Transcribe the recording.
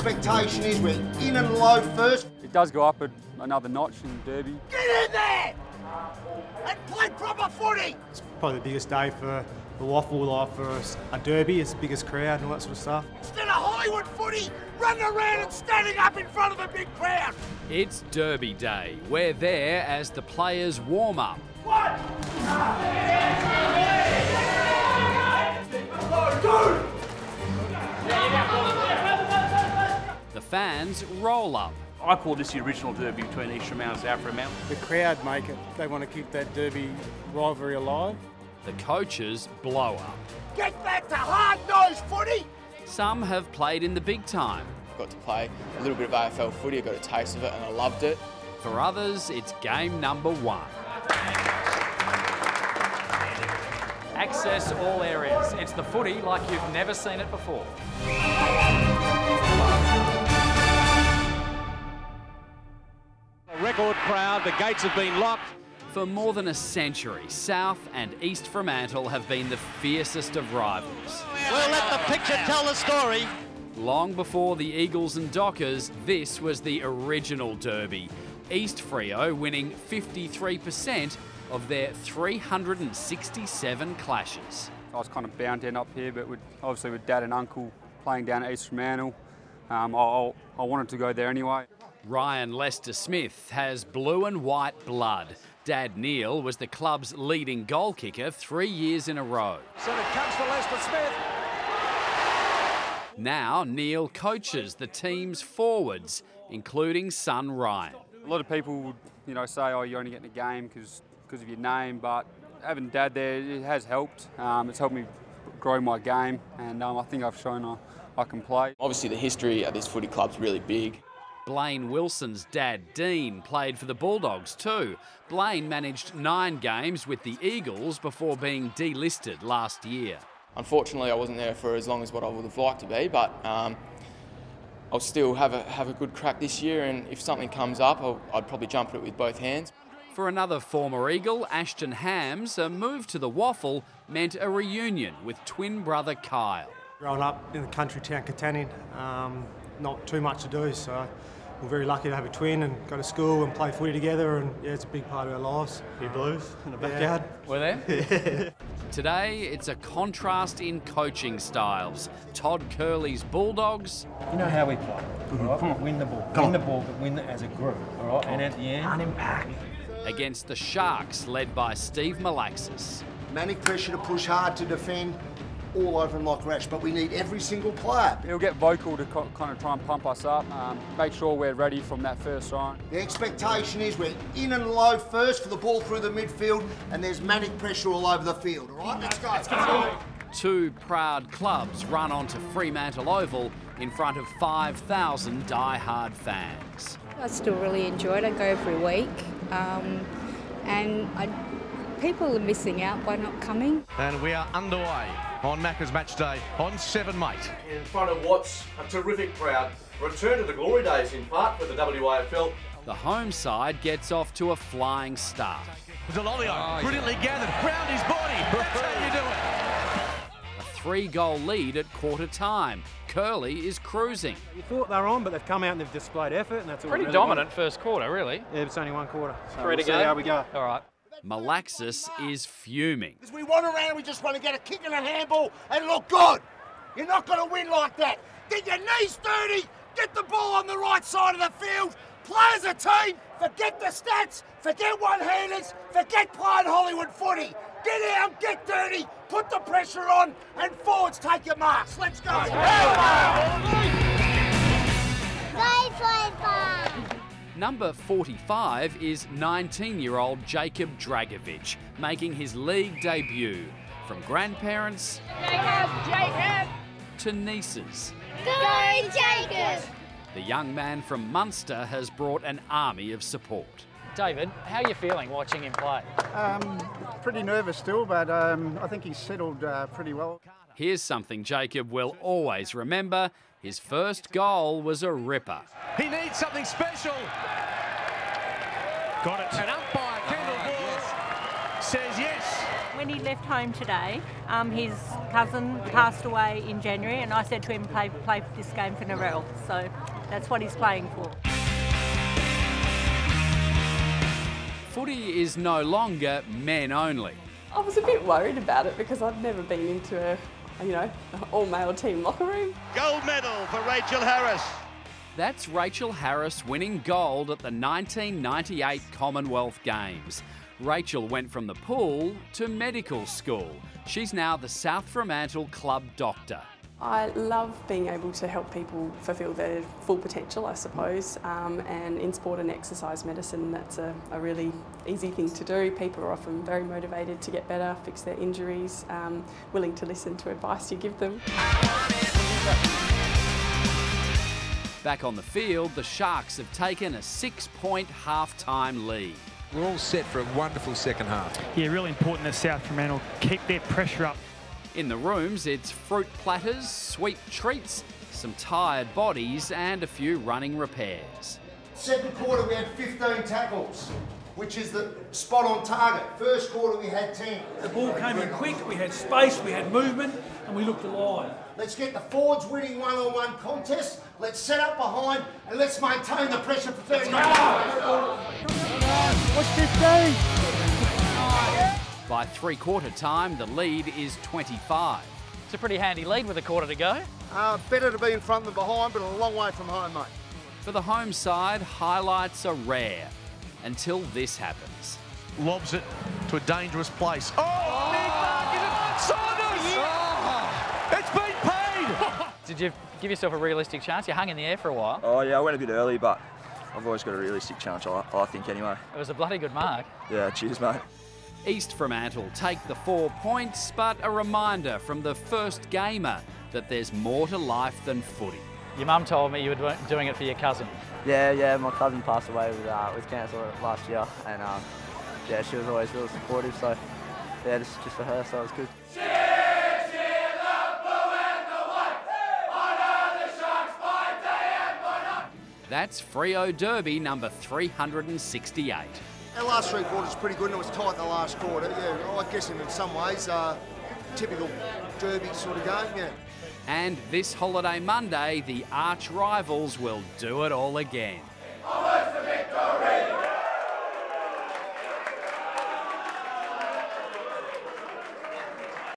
expectation is we're in and low first. It does go up another notch in Derby. Get in there and play proper footy. It's probably the biggest day for the WAFL, like for a derby. It's the biggest crowd and all that sort of stuff. Instead of Hollywood footy, running around and standing up in front of a big crowd. It's Derby Day. We're there as the players warm up. One. The fans roll up. I call this the original derby between East Fremantle and South Fremantle. The crowd make it. They want to keep that derby rivalry alive. The coaches blow up. Get back to hard-nosed footy. Some have played in the big time. Got to play a little bit of AFL footy, I got a taste of it and I loved it. For others, it's game number one. Access all areas. It's the footy like you've never seen it before. Record crowd, the gates have been locked. For more than a century, South and East Fremantle have been the fiercest of rivals. We'll let the picture tell the story. Long before the Eagles and Dockers, this was the original derby. East Freo winning 53% of their 367 clashes. I was kind of bound to end up here, but with, obviously with dad and uncle playing down at East Fremantle, um, I, I wanted to go there anyway. Ryan Lester Smith has blue and white blood. Dad Neil was the club's leading goal kicker three years in a row. So it comes to Lester Smith. Now Neil coaches the team's forwards, including son Ryan. A lot of people would, you know, say, "Oh, you're only getting a game because because of your name," but having dad there it has helped. Um, it's helped me grow my game, and um, I think I've shown I, I can play. Obviously, the history at this footy club's really big. Blaine Wilson's dad, Dean, played for the Bulldogs too. Blaine managed nine games with the Eagles before being delisted last year. Unfortunately, I wasn't there for as long as what I would have liked to be, but um, I'll still have a, have a good crack this year, and if something comes up, I'll, I'd probably jump at it with both hands. For another former Eagle, Ashton Hams, a move to the WAFL meant a reunion with twin brother Kyle. Growing up in the country town Katanning, um, not too much to do, so we're very lucky to have a twin and go to school and play footy together, and yeah, it's a big part of our lives. A few blues in the backyard. We're there? Today, it's a contrast in coaching styles. Todd Curley's Bulldogs. You know how we play, all right? Mm-hmm. Win the ball. win the ball, but win it as a group, all right? And at the end... Unimpact. Against the Sharks, led by Steve Malaxos. Manic pressure to push hard to defend, all over him like rash, but we need every single player. He'll get vocal to kind of try and pump us up, um, make sure we're ready from that first line. The expectation is we're in and low first for the ball through the midfield, and there's manic pressure all over the field. All right, let's go. Let's go. Two proud clubs run onto Fremantle Oval in front of 5,000 die-hard fans. I still really enjoy it. I go every week, um, and I, people are missing out by not coming. And we are underway on Macca's Match Day on 7 Mate. In front of what's a terrific crowd. Return to the glory days in part for the WAFL. The home side gets off to a flying start. Delolio, oh, brilliantly yeah. gathered, round his body. That's how you do it. A three-goal lead at quarter time. Curley is cruising. You thought they were on, but they've come out and they've displayed effort, and that's all pretty really dominant want. first quarter, really. Yeah, it's only one quarter. So Three we'll to go. how we go. All right. Malaxos is fuming. Because we want around, we just want to get a kick and a handball and look good. You're not going to win like that. Get your knees dirty, get the ball on the right side of the field, play as a team, forget the stats, forget one-handers, forget playing Hollywood footy. Get out, get dirty, put the pressure on, and forwards take your marks. Let's go. Number 45 is 19-year-old Jacob Dragovic, making his league debut. From grandparents Jacob, Jacob. to nieces. Go, Jacob! The young man from Munster has brought an army of support. David, how are you feeling watching him play? Um, pretty nervous still, but um, I think he's settled uh, pretty well. Here's something Jacob will always remember. His first goal was a ripper. He needs something special. Got it. And umpire Kendall Ball says yes. when he left home today, um, his cousin passed away in January, and I said to him, play, play this game for Narelle. So that's what he's playing for. Footy is no longer men only. I was a bit worried about it because I'd never been into a, you know, all-male team locker room. Gold medal for Rachel Harris. That's Rachel Harris winning gold at the 1998 Commonwealth Games. Rachel went from the pool to medical school. She's now the South Fremantle club doctor. I love being able to help people fulfil their full potential, I suppose. Um, and in sport and exercise medicine, that's a, a, really easy thing to do. People are often very motivated to get better, fix their injuries, um, willing to listen to advice you give them. Back on the field, the Sharks have taken a six-point half-time lead. We're all set for a wonderful second half. Yeah, really important that South Fremantle keep their pressure up. In the rooms, it's fruit platters, sweet treats, some tired bodies and a few running repairs. Second quarter we had 15 tackles, which is the spot on target. First quarter we had 10. The ball came in quick, we had space, we had movement, and we looked alive. Let's get the forwards winning one-on-one -on -one contest. Let's set up behind and let's maintain the pressure for 30 minutes. What's 15? By three-quarter time, the lead is 25. It's a pretty handy lead with a quarter to go. Uh, better to be in front than behind, but a long way from home, mate. For the home side, highlights are rare until this happens. Lobs it to a dangerous place. Oh, oh. Nick Mark, Saunders! Oh. It's been paid! Did you give yourself a realistic chance? You hung in the air for a while. Oh, yeah, I went a bit early, but I've always got a realistic chance, I, I think, anyway. It was a bloody good mark. Yeah, cheers, mate. East Fremantle take the four points, but a reminder from the first gamer that there's more to life than footy. Your mum told me you were doing it for your cousin. Yeah, yeah, my cousin passed away with, uh, with cancer last year, and um, yeah, she was always really supportive, so yeah, just, just for her, so it was good. That's Freo Derby number 368. Our last three quarters pretty good and it was tight in the last quarter. Yeah, I guess in some ways, uh, typical Derby sort of game, yeah. And this holiday Monday, the arch rivals will do it all again.